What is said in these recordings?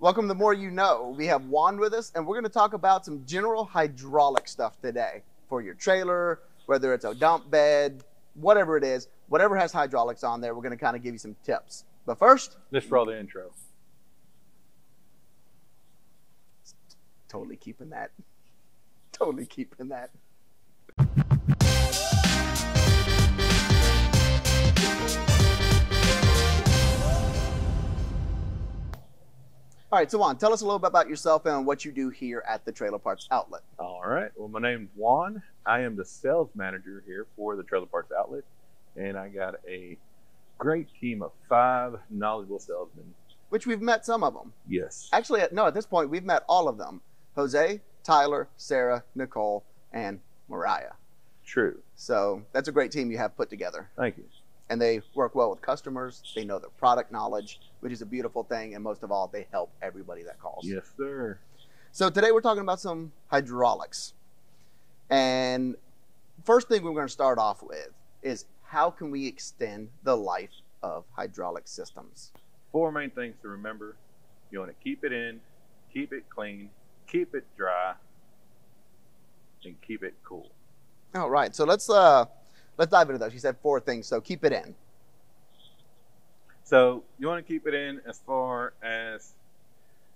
Welcome to More You Know. We have Juan with us, and we're going to talk about some general hydraulic stuff today for your trailer, whether it's a dump bed, whatever it is, whatever has hydraulics on there, we're going to kind of give you some tips. But first, Just for all the intro. totally keeping that. Totally keeping that. All right, so Juan, tell us a little bit about yourself and what you do here at the Trailer Parts Outlet. All right. Well, my name's Juan. I am the sales manager here for the Trailer Parts Outlet, and I got a great team of five knowledgeable salesmen. Which we've met some of them. Yes. Actually, no, at this point, we've met all of them Jose, Tyler, Sarah, Nicole, and Mariah. True. So that's a great team you have put together. Thank you. And they work well with customers. They know their product knowledge, which is a beautiful thing. And most of all, they help everybody that calls. Yes, sir. So today we're talking about some hydraulics. And first thing we're going to start off with is how can we extend the life of hydraulic systems? Four main things to remember. You want to keep it in, keep it clean, keep it dry, and keep it cool. All right. So let's uh let's dive into those. You said four things, so keep it in. So you want to keep it in as far as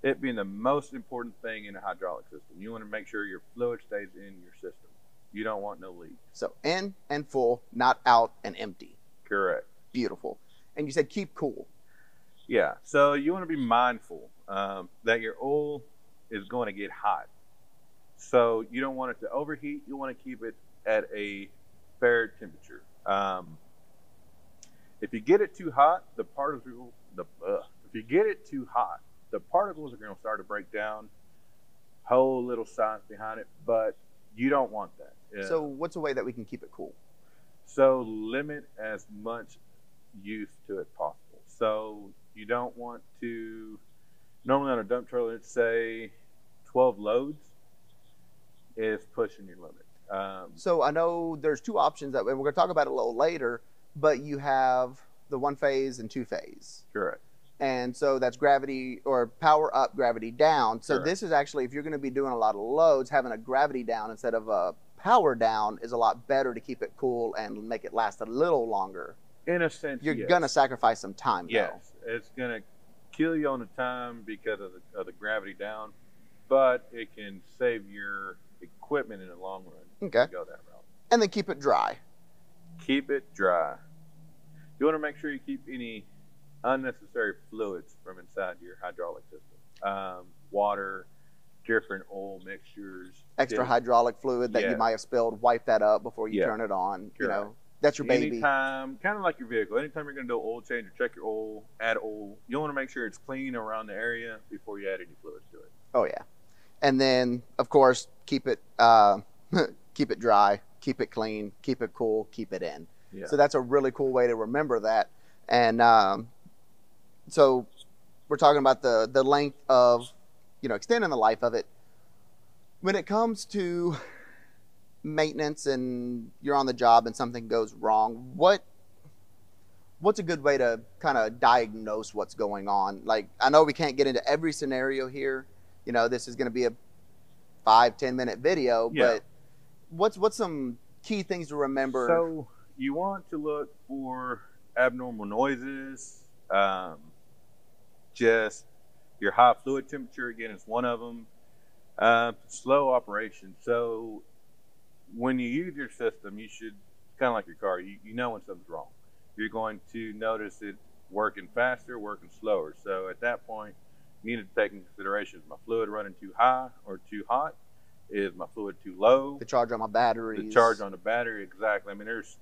it being the most important thing in a hydraulic system. You want to make sure your fluid stays in your system. You don't want no leak. So in and full, not out and empty. Correct. Beautiful. And you said keep cool. Yeah. So you want to be mindful um, that your oil is going to get hot. So you don't want it to overheat. You want to keep it at a fair temperature. Um, if you get it too hot, the particles the uh, if you get it too hot, the particles are going to start to break down. Whole little science behind it, but you don't want that. Yeah. So what's a way that we can keep it cool? So limit as much use to it possible. So you don't want to normally on a dump trailer, let's say 12 loads is pushing your limit. Um, So I know there's two options that and we're going to talk about it a little later, but you have the one phase and two phase. correct. And so that's gravity or power up, gravity down. So Correct. this is actually, if you're going to be doing a lot of loads, having a gravity down instead of a power down is a lot better to keep it cool and make it last a little longer. In a sense, You're yes. going to sacrifice some time, though. Yes, it's gonna kill you on the time because of the, of the gravity down, but it can save your equipment in the long run. Okay. Go that route. And then keep it dry. keep it dry. You want to make sure you keep any unnecessary fluids from inside your hydraulic system. Um, water, different oil mixtures, Extra hydraulic fluid that you might have spilled, wipe that up before you Yeah. turn it on. You Correct. know, that's your baby. Anytime, kind of like your vehicle. Anytime you're going to do an oil change or check your oil, add oil. You want to make sure it's clean around the area before you add any fluids to it. Oh yeah, and then of course keep it uh, keep it dry, keep it clean, keep it cool, keep it in. Yeah. So that's a really cool way to remember that. And um, so we're talking about the the length of you know extending the life of it. When it comes to maintenance and you're on the job and something goes wrong, what what's a good way to kind of diagnose what's going on? Like I know we can't get into every scenario here. You know, this is going to be a five ten minute video, Yeah. but what's what's some key things to remember? So you want to look for abnormal noises. Um, just your high fluid temperature again is one of them. Uh, slow operation. So when you use your system, you should kind of like your car. You, you know when something's wrong. You're going to notice it working faster, working slower. So at that point, you need to take into consideration: is my fluid running too high or too hot? Is my fluid too low? the charge on my battery. the charge on the battery exactly i mean there's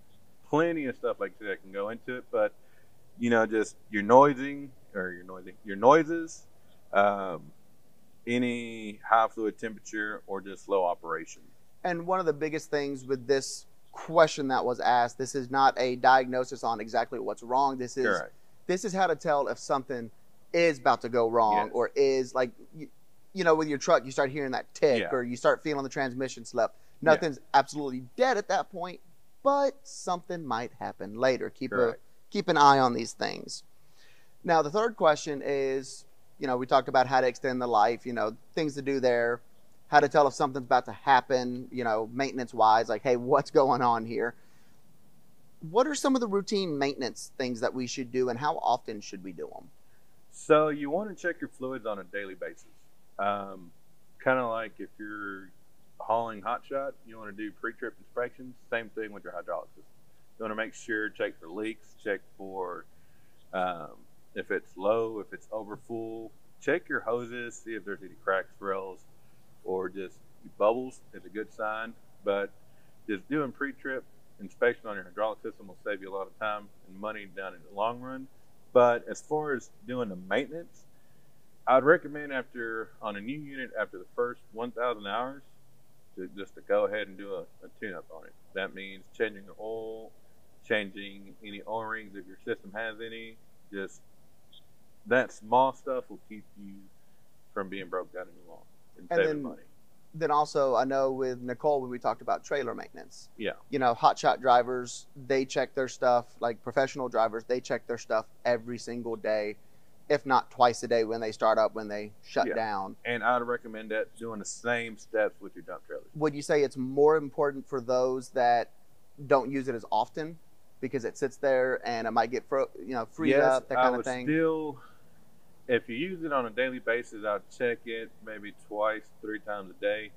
plenty of stuff like that can go into it but you know just your noising or your noising your noises um, any high fluid temperature or just slow operation And one of the biggest things with this question that was asked, this is not a diagnosis on exactly what's wrong. This is correct this is how to tell if something is about to go wrong Yes. or is like you, you know with your truck you start hearing that tick Yeah. or you start feeling the transmission slip. Nothing's absolutely dead at that point, but something might happen later. Keep a keep an eye on these things. Now the third question is You know, we talked about how to extend the life. You know, things to do there, how to tell if something's about to happen. You know, maintenance wise, like, hey, what's going on here? What are some of the routine maintenance things that we should do, and how often should we do them? So you want to check your fluids on a daily basis. Um, kind of like if you're hauling hot shot, you want to do pre-trip inspections. Same thing with your hydraulic system. You want to make sure, check for leaks, check for um, if it's low, if it's over full. Check your hoses, see if there's any cracks, swells, or just bubbles is a good sign. But just doing pre-trip inspection on your hydraulic system will save you a lot of time and money down in the long run. But as far as doing the maintenance, I'd recommend after on a new unit after the first 1,000 hours, to just to go ahead and do a, a tune-up on it. That means changing the oil, changing any O-rings if your system has any. Just that small stuff will keep you from being broke down any longer and, And saving then- money. Then also, I know with Nicole when we talked about trailer maintenance. Yeah. You know, hotshot drivers, they check their stuff. Like professional drivers, they check their stuff every single day, if not twice a day when they start up, when they shut Yeah. down. And I'd recommend that doing the same steps with your dump trailers. Would you say it's more important for those that don't use it as often because it sits there and it might get fro- you know freed yes, up that I kind of would thing? Still, if you use it on a daily basis, I'd check it maybe twice, three times a day,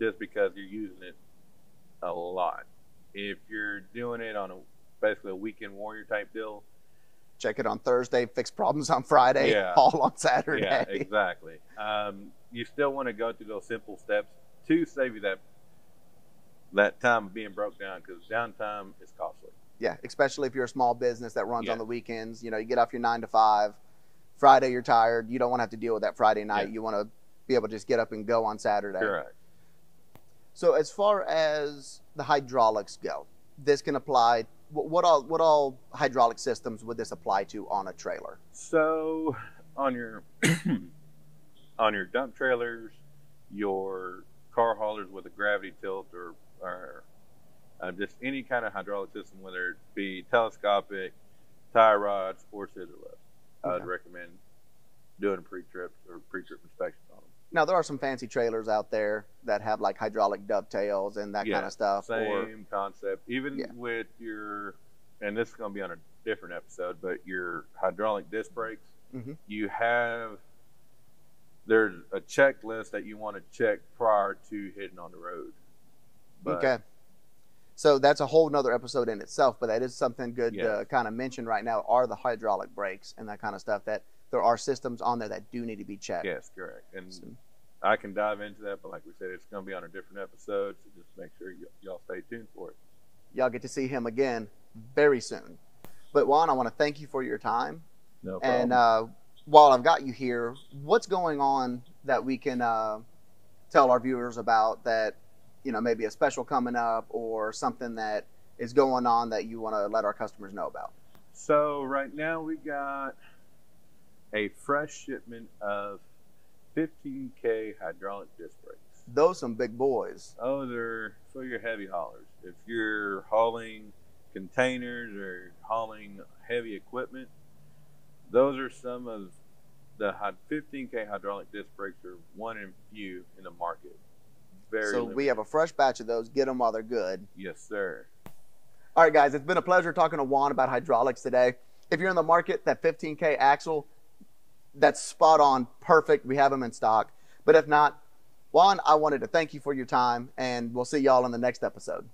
just because you're using it a lot. If you're doing it on a basically a weekend warrior type deal, Check it on Thursday, fix problems on Friday, Yeah. all on Saturday. yeah, exactly. Um, you still want to go through those simple steps to save you that that time of being broke down because downtime is costly. Yeah, especially if you're a small business that runs Yeah. on the weekends. You know, you get off your nine to five. Friday, you're tired. You don't want to have to deal with that Friday night. Yeah. You want to be able to just get up and go on Saturday. Correct. So, as far as the hydraulics go, this can apply. What, what all what all hydraulic systems would this apply to on a trailer? So on your on your dump trailers, your car haulers with a gravity tilt or or uh, just any kind of hydraulic system, whether it be telescopic, tie rods, or scissor lifts, I would recommend doing a pre-trips or pre-trip inspections on them. Now, there are some fancy trailers out there that have like hydraulic dovetails and that Yeah, kind of stuff. Same Or concept. Even Yeah. with your, and this is going to be on a different episode, but your hydraulic disc brakes, Mhm. you have, there's a checklist that you want to check prior to hitting on the road. But, okay. So that's a whole nother episode in itself, but that is something good to kind of mention right now are the hydraulic brakes and that kind of stuff that there are systems on there that do need to be checked. Yes, correct. And So- I can dive into that, but like we said, it's going to be on a different episode, so just make sure y- y'all stay tuned for it. Y'all get to see him again very soon. But Juan, I want to thank you for your time. No problem. And uh, while I've got you here, what's going on that we can uh, tell our viewers about that, you know, maybe a special coming up or something that is going on that you want to let our customers know about? So right now we got a fresh shipment of 15k hydraulic disc brakes. Those some big boys. Oh, they're for your heavy haulers. If you're hauling containers or hauling heavy equipment, those are some of the 15k hydraulic disc brakes are one in few in the market. Very so limited. we have a fresh batch of those. Get them while they're good. yes, sir. All right, guys, it's been a pleasure talking to Juan about hydraulics today. If you're in the market, that 15K axle, that's spot on, perfect. We have them in stock. But if not, Juan, I wanted to thank you for your time, and we'll see y'all in the next episode.